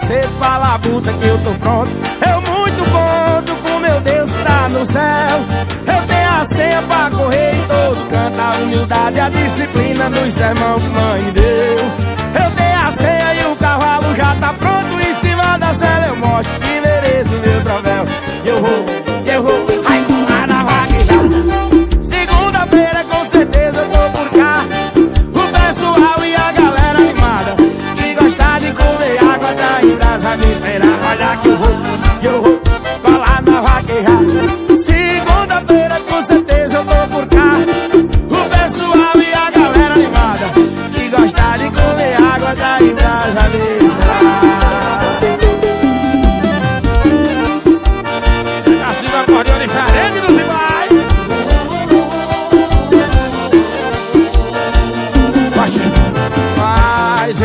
cedo pra labuta que eu tô pronto. Eu muito conto com meu Deus que tá no céu. Eu tenho a senha pra correr em todo canto A humildade, a disciplina dos sermão que mãe deu. Eu tenho a senha e o cavalo já tá pronto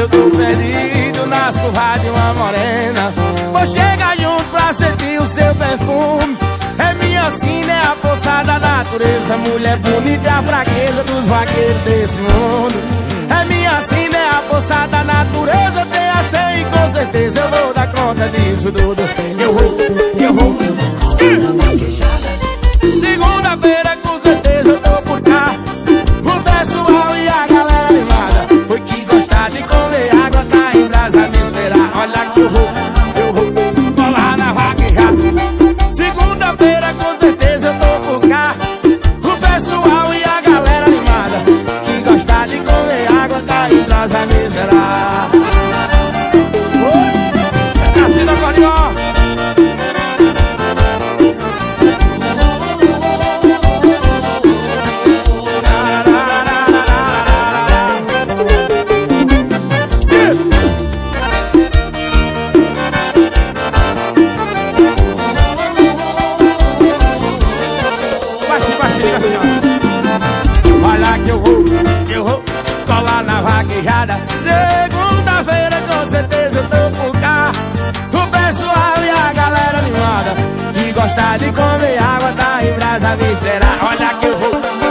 eu tô perdido nas curvas de uma morena. Vou chegar junto pra sentir o seu perfume. É minha sina, é a força da natureza. Mulher bonita é a fraqueza dos vaqueiros desse mundo. É minha sina, é a força da natureza. Tem a senha e com certeza eu vou dar conta disso tudo Olha que eu vou, eu vou colar na vaquejada. Segunda-feira, com certeza eu tô por cá. O pessoal e a galera animada. Que gosta de comer água, tá em brasa me esperar. Olha que